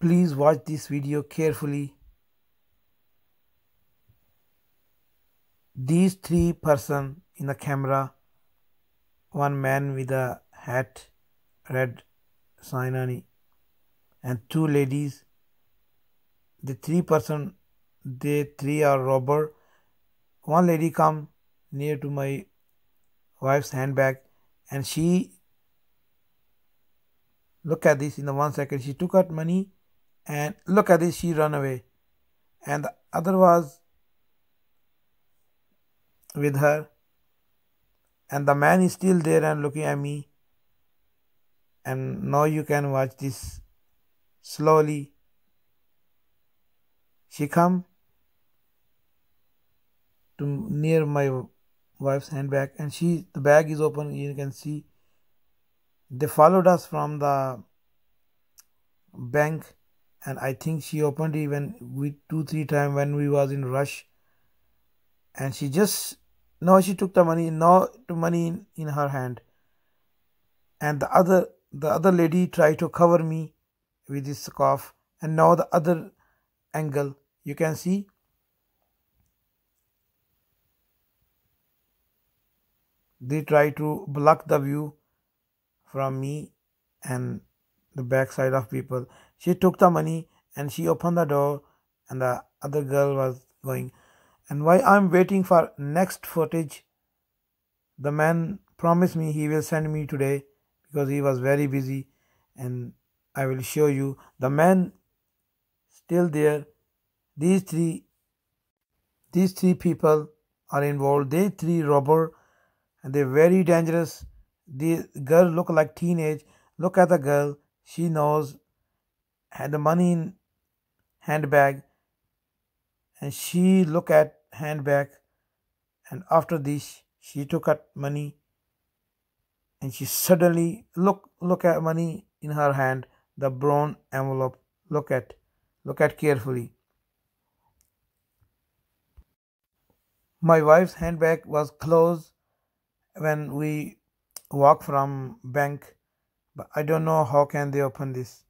Please watch this video carefully. These three person in the camera, one man with a hat, red it, and two ladies. The three person, they three are robber. One lady come near to my wife's handbag and she look at this in the one second she took out money and look at this she run away. And the other was with her. And the man is still there and looking at me. And now you can watch this slowly. She come to near my wife's handbag. And she the bag is open you can see. They followed us from the bank and i think she opened even with two three time when we was in rush. And she just no she took the money no the money in, in her hand. And the other the other lady tried to cover me with this scarf. And now the other angle you can see. They try to block the view from me. And the backside of people. She took the money and she opened the door and the other girl was going. And while I'm waiting for next footage, the man promised me he will send me today because he was very busy and I will show you the man still there. These three these three people are involved. They three robber and they're very dangerous the girl look like teenage look at the girl she knows had the money in handbag and she look at handbag and after this she took out money and she suddenly look look at money in her hand the brown envelope. Look at look at carefully. My wife's handbag was closed when we walk from bank but i don't know how can they open this